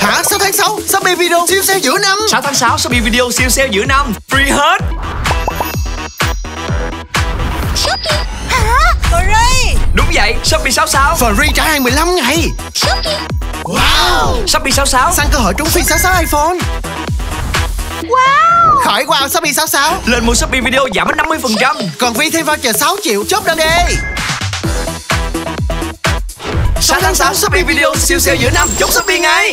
Hả? Sao tháng 6 Shopee Video siêu sale giữa năm? 6 tháng 6 Shopee Video siêu sale giữa năm? Free hết. Shopee. Hả? Free Đúng vậy Shopee 66 Free trả hàng 15 ngày. Shopee. Wow. Shopee 66 Săn cơ hội trúng phi 66 iPhone. Wow. Khỏi wow Shopee 66 Lên mua Shopee Video giảm đến 50% Còn Vi thêm voucher 6 triệu chốt đơn đi. 6 tháng 6 Shopee Video siêu sale giữa năm. Chốt Shopee ngay.